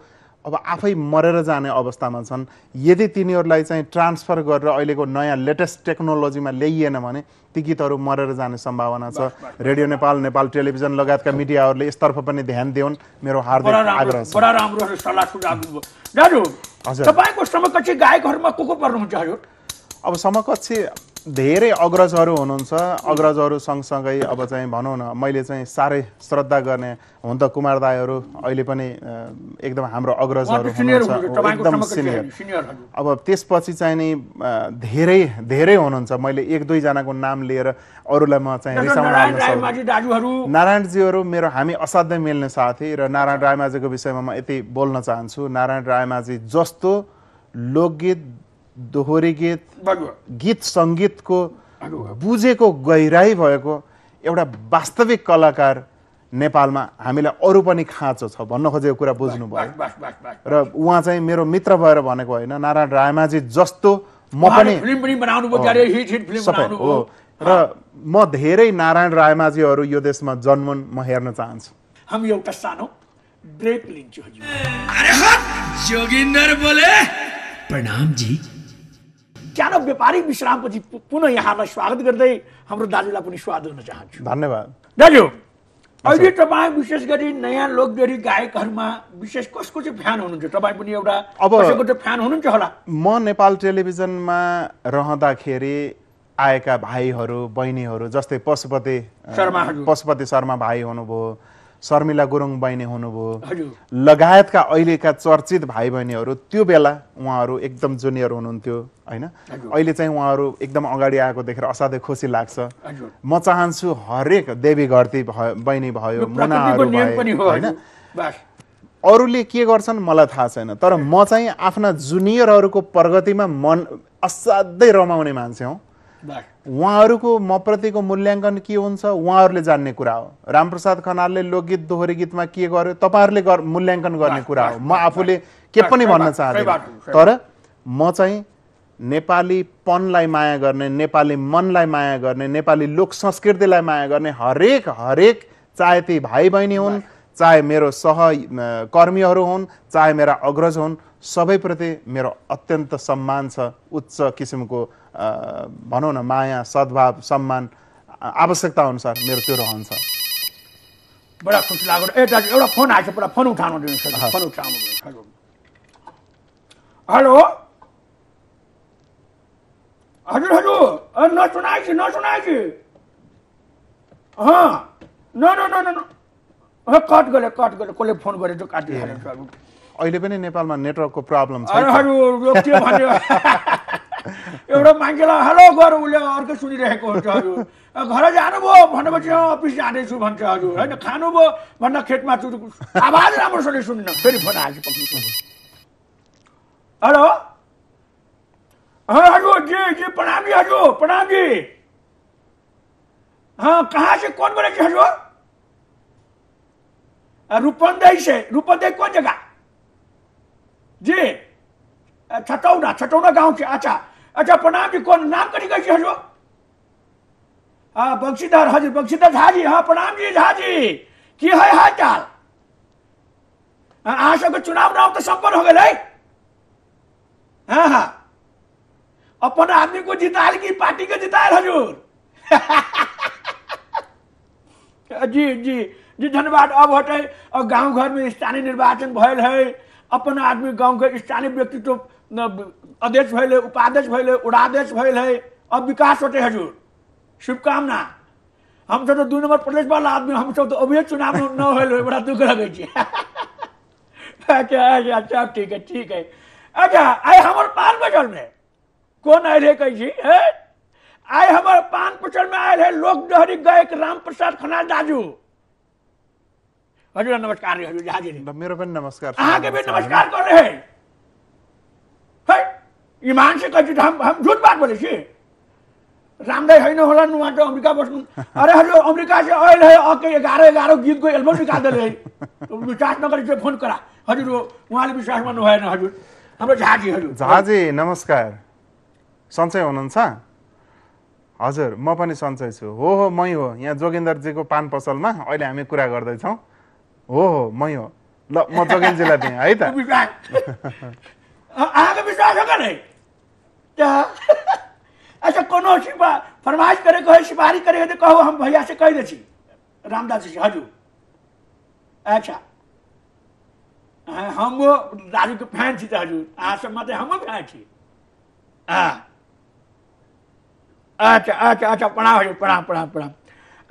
अब आफै मरेर जाने अवस्थामा छन्। यदि तिनीहरूलाई चाहिँ ट्रान्सफर गरेर अहिलेको नयाँ लेटेस्ट टेक्नोलोजीमा ल्याइएन भने ती गीतहरू मरेर जाने सम्भावना छ। रेडियो नेपाल नेपाल टेलिभिजन लगायतका मिडियाहरूले यसतर्फ पनि ध्यान दिउन्। मेरो हार्दिक आग्रह छ। बडा राम्रो सल्लाह सुझाव दिनुभयो। दाजु हजुर। तपाईँको समकक्षी गायकहरूमा को को पर्नुहुन्छ हजुर? अब समकक्षी धेरै अग्रजहरू हुनुहुन्छ। अग्रजहरू सँगसँगै अब चाहिँ भनौँ न मैले चाहिँ साह्रै श्रद्धा गर्ने हुन त कुमार दाईहरू अहिले पनि एकदम हाम्रो अग्रजहरू हुनुहुन्छ। एकदम सिनियर अब त्यसपछि चाहिँ नि धेरै धेरै हुनुहुन्छ। मैले एक दुईजनाको नाम लिएर अरूलाई म चाहिँ रिसाउन रायमाझी दाजुहरू। नारायणजीहरू मेरो हामी असाध्यै मिल्ने साथी र नारायण रायमाझीको विषयमा म यति बोल्न चाहन्छु। नारायण रायमाझी जस्तो लोकगीत दोहोरी गीत गीत सङ्गीतको बुझेको गहिराई भएको एउटा वास्तविक कलाकार नेपालमा हामीलाई अरू पनि खाँचो छ। भन्न खोजेको कुरा बस बस र उहाँ चाहिँ मेरो मित्र भएर भनेको होइन नारायण रायमाझी जस्तो म पनि फिल्म पनि बनाउनु भयो क्यारे हिट हिट फिल्म सबै बनाउनु हो। भयो र म धेरै नारायण रायमाझीहरू यो देशमा जन्मन् म हेर्न चाहन्छु। हम एउटा सानो ब्रेक लिन्छु हजुर। जोगिंदर बोले। प्रणाम जी सानो व्यापारिक विश्रामपछि पुनः यहाँलाई स्वागत गर्दै हाम्रो दाजुलाई पनि स्वागत गर्न चाहन्छु। धन्यवाद। दाजु अहिले तपाईँ विशेष गरी नयाँ लोकगीत गायकहरूमा विशेष कसको चाहिँ फ्यान हुनुहुन्छ? तपाईँ पनि एउटा अब- कसैको चाहिँ फ्यान हुनुहुन्छ होला? म नेपाल टेलिभिजनमा रहँदाखेरि आएका भाइहरू बहिनीहरू जस्तै पशुपति शर्मा। पशुपति शर्मा भाइ हुनुभयो शर्मिला गुरुङ बहिनी हुनुभयो। लगायतका अहिलेका चर्चित भाइ बहिनीहरू त्यो बेला उहाँहरू एकदम जुनियर हुनुहुन्थ्यो होइन? अहिले चाहिँ उहाँहरू एकदम अगाडि आएको देखेर असाध्यै खुसी लाग्छ। म चाहन्छु हरेक देवी घरती भयो बहिनी भयो मुनाहरू हो होइन? अरूले के गर्छन् मलाई थाहा छैन तर म चाहिँ आफ्ना जुनियरहरूको प्रगतिमा मन असाध्यै रमाउने मान्छे हौ। उहाँहरूको म प्रतिको मूल्याङ्कन के हुन्छ? उहाँहरूले जान्ने कुरा हो। रामप्रसाद खनालले लोकगीत दोहोरी गीतमा के गर्यो? तपाईँहरूले गर मूल्याङ्कन गर्ने कुरा हो। म आफूले के पनि भन्न सही तर म चाहिँ नेपालीपनलाई माया गर्ने नेपाली मनलाई माया गर्ने नेपाली लोक संस्कृतिलाई माया गर्ने हरेक हरेक चाहे ती भाइ बहिनी हुन् चाहे मेरो सह अ, कर्मीहरू हुन् चाहे मेरा अग्रज हुन् सबैप्रति मेरो अत्यन्त सम्मान छ उच्च किसिमको अ, भनौँ न माया सद्भाव सम्मान आवश्यकता अनुसार मेरो त्यो रहन्छ बडा खुसी लाग्यो। ए दाजु एउटा फोन आएको छ पुरा फोन उठाउनु दिनुहोस् हजुर, फोन उठाउनु हेलो? हजुर हजुर। अ, नसुनाइ छी नसुनाइ छी हाँ न न न न। अ, कट गरे कट गरे कसले फोन गरेको काटिहाल्यो। हजुर अहिले पनि नेपालमा नेटवर्कको प्रब्लम छ। एउटा मान्छेलाई हेलो गर उसले अर्कै सुनिरहेको हुन्छ हजुर घर जानुभयो भनेपछि अफिस जाँदैछु भन्छ हजुर होइन खानुभयो भन्दा खेतमा चुरु आवाज राम्रोसँगले सुन्न। फेरि फोन पक्रिनु हेलो? हजुर जी जी प्रणाम जी हजुर प्रणाम। जी कहाँ से कौन बोले जी हजुर अ, रूपंदेही से रूपंदेही कौन जगह जी अ, छटौना छटौना गांव से अच्छा अच्छा प्रणाम जी कौन नाम कथी कहै छी हजुर हाँ बंशीधर हजुर बंशीधर झा जी हाँ प्रणाम जी झा जी की है हाल चाल हाँ, अहाँ सबके चुनाव उनाव तो संपन्न हो गए हाँ हाँ अपन आदमी को जितायल की पार्टी के जितायल हजूर जी जी जी धन्यवाद अब हटे और गाँव घर में स्थानीय निर्वाचन भयल है। अपन आदमी गाँव के स्थानीय व्यक्तित्व अध्यक्ष भैले उपाध्यक्ष भैले उड़ाध्यक्ष भैल है। अब विकास होते हजूर। शुभकामना। हम सब तो दू नंबर प्रदेश वाला आदमी हम सब तो अभी चुनाव में न होल बड़ा दुख लगे अच्छा अच्छा ठीक है ठीक है। अच्छा आइ हमर पान बजल में कौन आयल है है? आइ हमर पान पचल में आयल है लोक डहरी गायक राम प्रसाद खनाल दाजू। हजुर नमस्कार हजुर झाजी रे ल, मेरो पनि नमस्कार अहाँके भी नमस्कार। कर रहे हैं। है ईमान से कहती हम हम झूठ बात बोले छी। रामदाई होइन होला नु वहाँ तो अमेरिका बस्नु। अरे हजुर अमेरिका से आयल है अके एघारह एघारह गीत को एल्बम निकाल दिले है विश्वास नगरे चाहिँ फोन करा हजुर उहाँले विश्वास गर्नु भएन हजुर। हाम्रो झाजी हजुर झाजी नमस्कार। सन्चै हुनुहुन्छ? हजुर म पनि सन्चै छु। हो हो मै हो। यहाँ जोगिन्दरजीको पान पसलमा अहिले हामी कुरा गर्दैछौँ। हो हो मै हो ल म जोगिन्दजीलाई दिएँ है त विश्वास अ- विश्वास नहीं क्या अच्छा कोनो सिपा फरमाइश करे कहे सिफारिश करे तो कहो हम भैया से कह दे छी रामदास जी हजुर अच्छा हाँ, हम दाजू के फ़ैन छी त हजुर अहाँ सब मात्रै हम फ़ैन छी हाँ अच्छा अच्छा अच्छा प्रणाम हजुर प्रणाम प्रणाम प्रणाम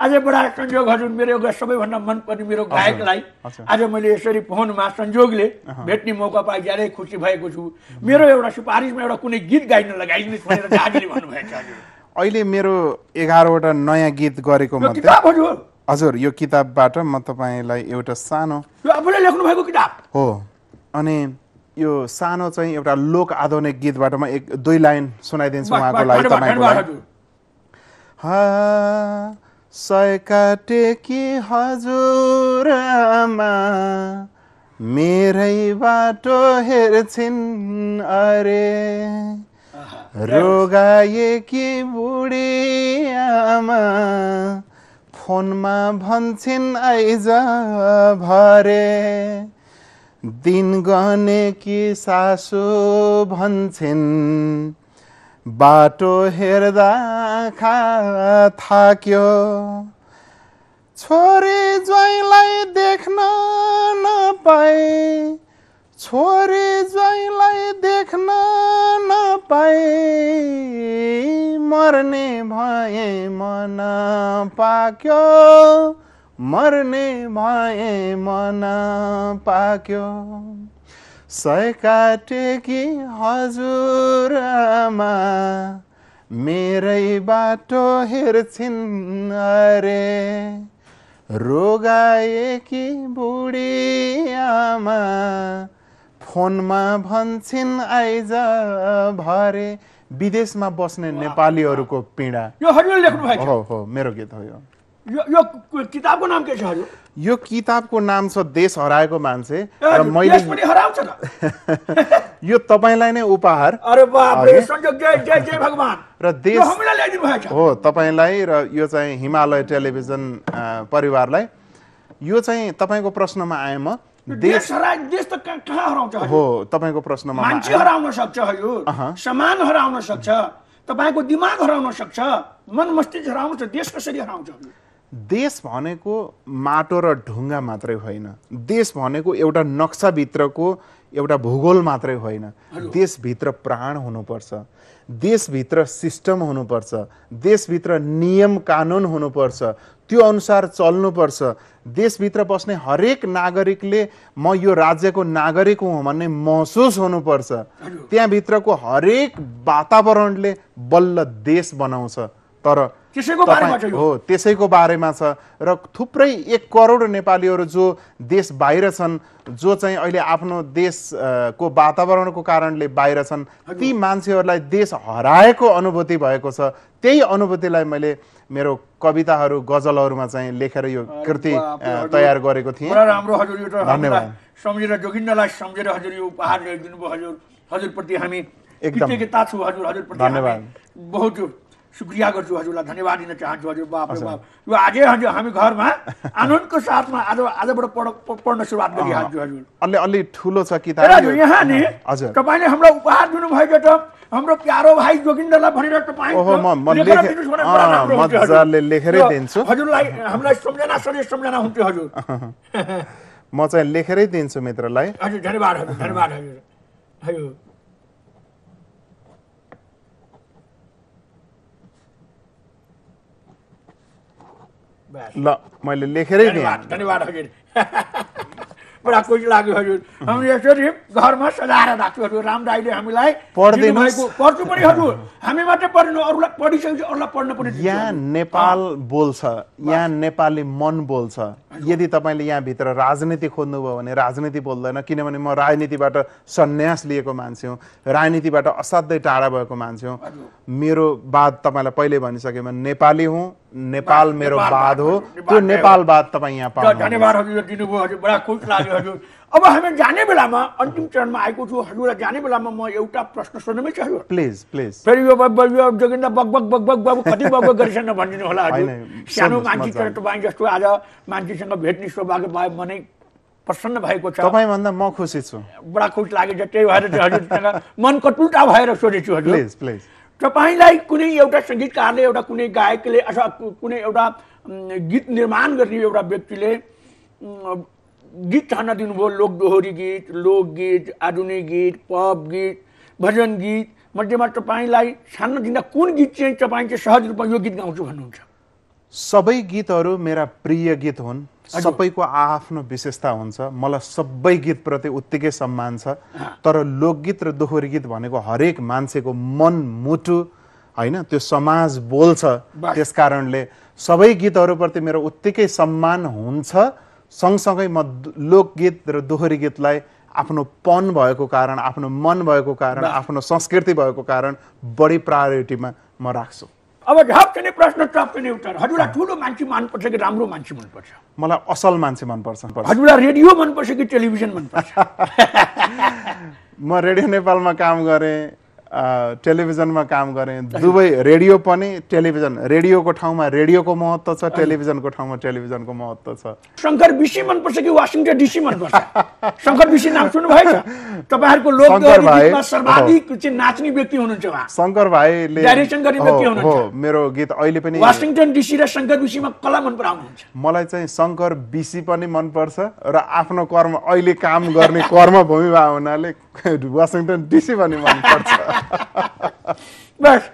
आज बडा संयोग हजुर मेरो एउटा सबैभन्दा मनपर्ने मेरो गायकलाई। आज मैले यसरी फोनमा संयोगले भेट्ने मौका पाए ज्यादै खुसी भएको छु। मेरो एउटा सिफारिसमा एउटा कुनै गीत गाइन लगाइदिनुहोस् भनेर दाजुले भन्नुभएको छ अहिले मेरो एघारवटा नयाँ गीत गरेको हजुर यो किताबबाट म तपाईँलाई एउटा सानो यो आफूले लेख्नु भएको किताब? हो। अनि यो सानो चाहिँ एउटा लोक आधुनिक गीतबाट म एक दुई लाइन सुनाइदिन्छु उहाँको लागि तपाईँको लागि। सय काटेकी हजुरआमा मेरै बाटो हेर्छिन् अरे। रोगाएकी बुढी आमा फोनमा भन्छन् आइज भरे। दिन गनेकी सासु भन्छन् बाटो हेर्दा थाक्यो। छोरी ज्वाइँलाई देख्न नपाए। छोरी ज्वाइँलाई देख्न नपाए। मर्ने भए मन पाक्यो मर्ने भए मन पाक्यो सय काटेकी हजुरआमा मेरै बाटो हेर्छिन् अरे। रोगाएकी बुढी आमा फोनमा भन्छन् आइज भरे। विदेशमा बस्ने नेपालीहरूको पीडा। यो हो हो मेरो गीत हो यो। यो यो किताबको नाम के छ हजुर? यो किताबको नाम छ देश हराएको मान्छे र मैले देश पनि हराउँछ त। यो तपाईँलाई नै उपहार। अरे बाप रे जय जय जय भगवान। र देश यो हामीलाई ल्याइदिनु भएको छ हो तपाईँलाई र यो चाहिँ हिमालय टेलिभिजन परिवारलाई। यो चाहिँ तपाईँको प्रश्नमा आएँ म। देश देश त कहाँ हराउँछ हो तपाईँको प्रश्नमा मान्छे। हराउन सक्छ हजुर। सामान हराउन सक्छ। तपाईँको दिमाग हराउन सक्छ। मन मस्तिष्क हराउँछ देश कसरी हराउँछ देश भनेको माटो र ढुङ्गा मात्रै होइन। देश भनेको एउटा नक्साभित्रको एउटा भूगोल मात्रै होइन। देशभित्र प्राण हुनुपर्छ। देशभित्र सिस्टम हुनुपर्छ। देशभित्र नियम कानुन हुनुपर्छ। त्यो अनुसार चल्नुपर्छ। देशभित्र बस्ने हरेक नागरिकले म यो राज्यको नागरिक हुँ भन्ने महसुस हुनुपर्छ। त्यहाँभित्रको हरेक वातावरणले बल्ल देश बनाउँछ। तर हो त्यसैको बारेमा छ र थुप्रै एक करोड नेपालीहरू जो देश बाहिर छन् जो चाहिँ अहिले आफ्नो देशको वातावरणको कारणले बाहिर छन् ती मान्छेहरूलाई देश हराएको अनुभूति भएको छ त्यही अनुभूतिलाई मैले मेरो कविताहरू गजलहरूमा चाहिँ लेखेर यो कृति। तयार गरेको थिएँ बडा राम्रो हजुर यो त धन्यवाद। सम्झेर जोगिन्द्रलाई सम्झेर हजुर यो उपहार ल्याइदिनु भयो हजुर हजुरप्रति हामी एकदम। कृतज्ञता छु हजुर हजुरप्रति धन्यवाद। बहुत शुक्रिया गर्छु हजुरलाई धन्यवाद दिन चाहन्छु हजुर बाप रे बाप। यो आजै हजुर हामी घरमा आनन्दको साथमा आज आजबाट पढ पढ्न सुरुवात गरिहाल्छु हजुर। अलि अलि ठुलो छ किताब हजुर यहाँ नि तपाईँले हामीलाई उपहार दिनुभएको छ हाम्रो प्यारो भाइ जोगिन्द्रलाई भनेर तपाईँ लेखेर। मजाले दिन्छु। हजुरलाई हामीलाई सम्झना सधैँ सम्झना हुन्थ्यो हजुर। म चाहिँ लेखेरै दिन्छु मित्रलाई। हजुर धन्यवाद हजुर धन्यवाद हजुर। हजुर। ल मैले लेखेरै दिएँ। धन्यवाद हजुर। बडा खुसी लाग्यो हजुर। हामी यसरी घरमा सजाएर राख्छु हजुर। राम दाईले हामीलाई। दिनुभएको- पढ्छु पनि हजुर। हामी मात्रै पढ्नु अरूलाई पढिसकेपछि अरूलाई पढ्न पनि यहाँ। नेपाल बोल्छ। यहाँ नेपाली मन बोल्छ। यदि तपाईँले यहाँभित्र राजनीति खोज्नुभयो भने राजनीति बोल्दैन किनभने म राजनीतिबाट सन्यास लिएको मान्छे हुँ। राजनीतिबाट असाध्यै टाढा भएको मान्छे हुँ। मेरो बात तपाईँलाई पहिले भनिसकेँ म नेपाली हुँ नेपाल मेरो नेपाल बाद हो। नेपाल त्यो मेरो। नेपालवाद तपाईँ यहाँ पाउनु धन्यवाद हजुर दिनुभयो हजुर बडा खुस लाग्यो हजुर। अब हामी जाने बेलामा अन्तिम चरणमा आएको छु। हजुरलाई जाने बेलामा म एउटा प्रश्न सोध्नुमै छ हजुर। प्लिज प्लिज फेरि यो जोगिन्दा बग बग बग बग बाबु कति बग बग गरिसक्नु भनिदिनु होला हजुर। सानो मान्छे तर तपाईँ जस्तो आज मान्छेसँग भेट्ने सौभाग्य पाए मनै प्रसन्न भएको छ। तपाईँभन्दा म खुसी छु। बडा खुस लाग्यो जस्तै भएर हजुरसँग मन कटुल्टा भएर सोधेछु हजुर। प्लिज प्लिज तपाईँलाई कुनै एउटा सङ्गीतकारले एउटा कुनै गायकले अथवा कुनै एउटा गीत निर्माण गर्ने एउटा व्यक्तिले गीत छान्न दिनुभयो लोक दोहोरी गीत लोकगीत आधुनिक गीत पप गीत भजन गीत मध्येमा तपाईँलाई छान्न दिँदा कुन गीत चाहिँ तपाईँ चाहिँ सहज रूपमा यो गीत गाउँछु भन्नुहुन्छ? सबै गीतहरू मेरा प्रिय गीत हुन्। सबैको आफ्नो विशेषता हुन्छ। मलाई सबै गीतप्रति उत्तिकै सम्मान छ। तर लोकगीत र दोहोरी गीत भनेको हरेक मान्छेको मन मुटु होइन? त्यो समाज बोल्छ। त्यस कारणले सबै गीतहरूप्रति मेरो उत्तिकै सम्मान हुन्छ। सँगसँगै म लोकगीत र दोहोरी गीतलाई आफ्नो पन भएको कारण आफ्नो मन भएको कारण आफ्नो संस्कृति भएको कारण बढी प्रायोरिटीमा म राख्छु। अब झप्छ नि प्रश्न टप्छ नि उत्तर। हजुरलाई ठुलो मान्छे मनपर्छ कि राम्रो मान्छे मनपर्छ? मलाई असल मान्छे मनपर्छ। पर्छ। हजुरलाई रेडियो मनपर्छ कि टेलिभिजन मनपर्छ? म रेडियो नेपालमा काम गरेँ। टेलिभिजनमा काम गरेँ। दुवै रेडियो पनि टेलिभिजन रेडियोको ठाउँमा रेडियोको महत्त्व छ टेलिभिजनको ठाउँमा टेलिभिजनको महत्त्व छ। शङ्कर विशी मनपर्छ कि वासिङटन डिसी मनपर्छ शङ्कर विशी नाम सुन्नुभएको छ तपाईँहरूको गीतमा सर्वाधिक चाहिँ नाच्ने व्यक्ति हुनुहुन्छ उहाँ। शङ्कर भाइले हो, मेरो गीत अहिले पनि वासिङटन डिसी र शङ्कर विशीमा कला मन पराउनुहुन्छ। मलाई चाहिँ शङ्कर बिसी पनि मनपर्छ र आफ्नो कर्म अहिले काम गर्ने कर्मभूमि भए हुनाले वासिङटन डिसी पनि मनपर्छ बस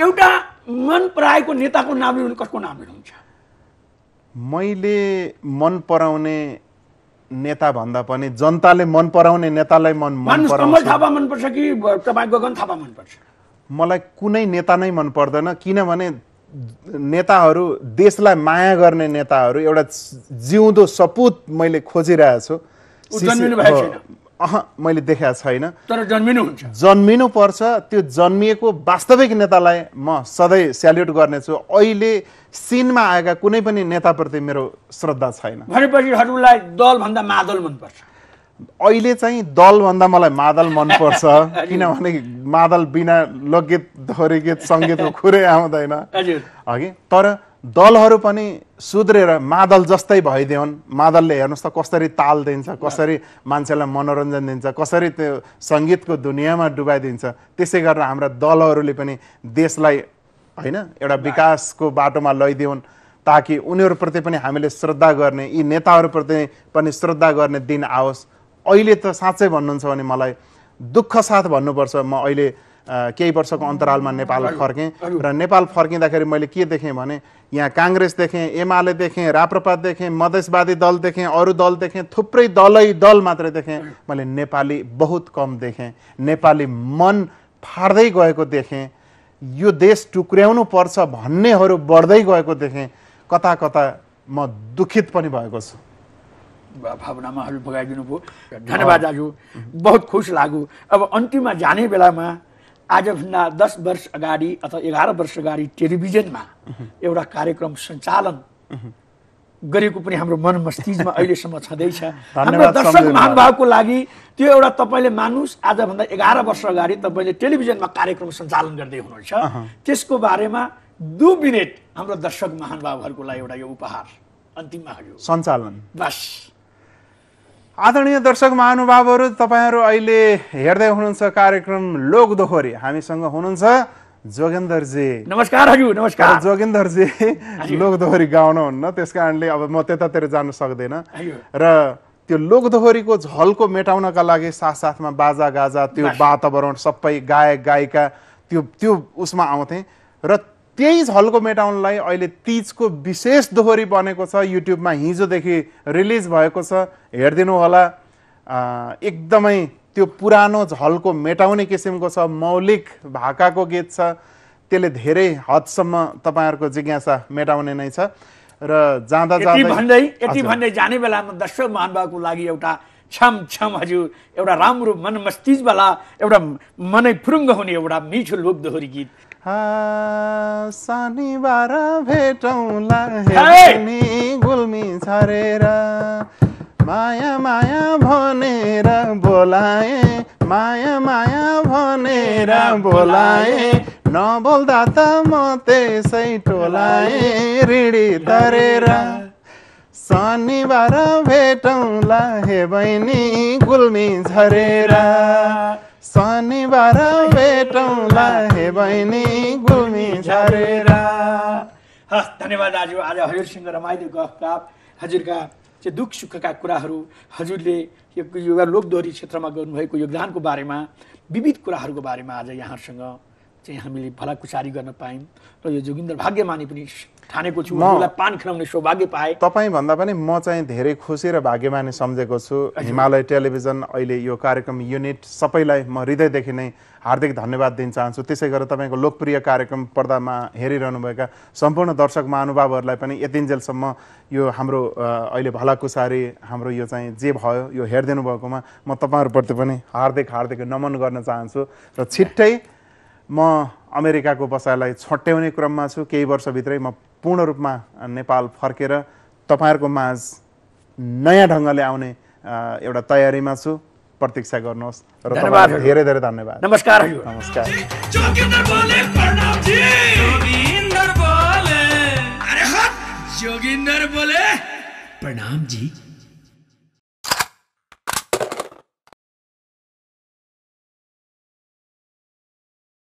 एउटा मन पराएको नेताको नाम लिनु कसको नाम लिनुहुन्छ? मैले मन पराउने नेता भन्दा पनि जनताले मन पराउने नेतालाई मन मन पराउँछ। थापा मनपर्छ कि तपाईँ गगन थापा मनपर्छ? मलाई कुनै नेता नै मन पर्दैन किनभने नेताहरू देशलाई माया गर्ने नेताहरू एउटा जिउँदो सपुत मैले खोजिरहेको छु जन्मिनु। अह मैले देखाएको छैन। तर जन्मिनुहुन्छ। जन्मिनु पर्छ त्यो जन्मिएको वास्तविक नेतालाई म सधैँ स्याल्युट गर्नेछु। अहिले सिनमा आएका कुनै पनि नेताप्रति मेरो श्रद्धा छैन। भनेपछि हजुरलाई दलभन्दा मादल मनपर्छ। अहिले चाहिँ दलभन्दा मलाई मादल मनपर्छ। किनभने मादल बिना लोकगीत दोहोरी गीत सङ्गीतको कुरै आउँदैन। हजुर। अघि तर दलहरू पनि सुध्रेर मादल जस्तै भइदिउन्। मादलले हेर्नुहोस् त कसरी ताल दिन्छ कसरी मान्छेलाई मनोरञ्जन दिन्छ कसरी त्यो सङ्गीतको दुनियाँमा डुबाइदिन्छ। त्यसै गरेर हाम्रा दलहरूले पनि देशलाई होइन एउटा विकासको बाटोमा लैदिउन् ताकि उनीहरूप्रति पनि हामीले श्रद्धा गर्ने यी नेताहरूप्रति पनि श्रद्धा गर्ने दिन आओस्। अहिले त साँच्चै भन्नुहुन्छ भने मलाई दुःख साथ भन्नुपर्छ। म अहिले केही वर्षको अन्तरालमा नेपाल फर्केँ र नेपाल फर्किँदाखेरि मैले के देखेँ भने यहाँ काङ्ग्रेस देखेँ एमाले देखेँ राप्रपा देखेँ मधेसवादी दल देखेँ अरू दल देखेँ थुप्रै दलै दल मात्रै देखेँ। मैले नेपाली बहुत कम देखेँ। नेपाली मन फाड्दै गएको देखेँ। यो देश टुक्र्याउनु पर्छ भन्नेहरू बढ्दै गएको देखेँ। कता कता म दुखित पनि भएको छु। भावनामा बगाइदिनु भयो धन्यवाद दाजु। बहुत खुस लाग्यो अब अन्तिममा जाने बेलामा आजभन्दा दस वर्ष अगाडि अथवा एघार वर्ष अगाडि टेलिभिजनमा एउटा कार्यक्रम सञ्चालन गरेको पनि हाम्रो मन मस्तिष्कमा अहिलेसम्म छँदैछ। हाम्रो दर्शक महानुभावको लागि त्यो एउटा तपाईँले मानुस आजभन्दा एघार वर्ष अगाडि तपाईँले टेलिभिजनमा कार्यक्रम सञ्चालन गर्दै हुनुहुन्छ। त्यसको बारेमा दु मिनट हाम्रो दर्शक महानुभावहरूको लागि एउटा यो उपहार अन्तिममा हजुर सञ्चालन। बस। आदरणीय दर्शक महानुभावहरू तपाईँहरू अहिले हेर्दै हुनुहुन्छ कार्यक्रम लोक दोहोरी। हामीसँग हुनुहुन्छ जोगेन्दरजी। नमस्कार हजुर नमस्कार। जोगेन्दरजी लोक दोहोरी गाउनुहुन्न त्यस कारणले अब म त्यतातिर जान सक्दैन। र त्यो लोक दोहोरीको झल्को मेटाउनका लागि साथसाथमा बाजा गाजा त्यो वातावरण सबै गायक गायिका त्यो त्यो उसमा आउँथे। र त्यही झल्को मेटाउनलाई अहिले तिजको विशेष दोहोरी बनेको छ। युट्युबमा हिजोदेखि रिलिज भएको छ। हेरिदिनु होला। एकदमै त्यो पुरानो झल्को मेटाउने किसिमको छ। मौलिक भाकाको गीत छ। त्यसले धेरै हदसम्म तपाईँहरूको जिज्ञासा मेटाउने नै छ। र जाँदा जाँदै भन्दै यति। भन्दै जाने बेलामा दर्शक महानुभावको लागि एउटा छम छम हजुर एउटा राम्रो मन मस्तिष्कवाला एउटा मनै फुरुङ्ग हुने एउटा मिठो लोक दोहोरी गीत। शनिबार भेटौँला हे! हेर्ने गुल्मी छरेर माया माया भनेर बोलाए माया माया भनेर बोलाए नबोल्दा त म त्यसै टोलाए रिडी तरेर। शनिबार भेटौँला हे बहिनी गुल्मी झरेर। शनिबार भेटौँला बहिनी झरेर हस् धन्यवाद दाजु आज हजुरसँग रमाइलो गफगाफ हजुरका चाहिँ दुःख सुखका कुराहरू हजुरले यो यो लोकदोहोरी क्षेत्रमा गर्नुभएको योगदानको बारेमा विविध कुराहरूको बारेमा आज यहाँहरूसँग चाहिँ हामीले भलाकुसारी गर्न पायौँ र यो जोगिन्दर भाग्यमानी पनि ठानेको छु म- हजुरलाई पान खुवाउने सौभाग्य पाएँ। तपाईँ भन्दा पनि म चाहिँ धेरै खुसी र भाग्यमानी सम्झेको छु। हिमालय टेलिभिजन अहिले यो कार्यक्रम युनिट सबैलाई म हृदयदेखि नै हार्दिक धन्यवाद दिन चाहन्छु। त्यसै गरेर तपाईँको लोकप्रिय कार्यक्रम पर्दामा हेरिरहनुभएका सम्पूर्ण दर्शक महानुभावहरूलाई पनि यतिन्जेलसम्म यो हाम्रो अहिले भलाकुसारी हाम्रो यो चाहिँ जे भयो यो हेरिदिनु भएकोमा म तपाईँहरूप्रति पनि हार्दिक हार्दिक नमन गर्न चाहन्छु। र छिट्टै म अमेरिकाको बसाइलाई छट्याउने क्रममा छु। केही वर्षभित्रै म पूर्ण रूपमा नेपाल फर्केर तपाईँहरूको माझ नयाँ ढङ्गले आउने एउटा तयारीमा छु। प्रतीक्षा गर्नुहोस् र तपाईँलाई। धेरै धेरै धन्यवाद। नमस्कार नमस्कार। जोगिंदर बोले प्रणाम जी जोगिंदर बोले अरे हट जोगिंदर बोले प्रणाम जी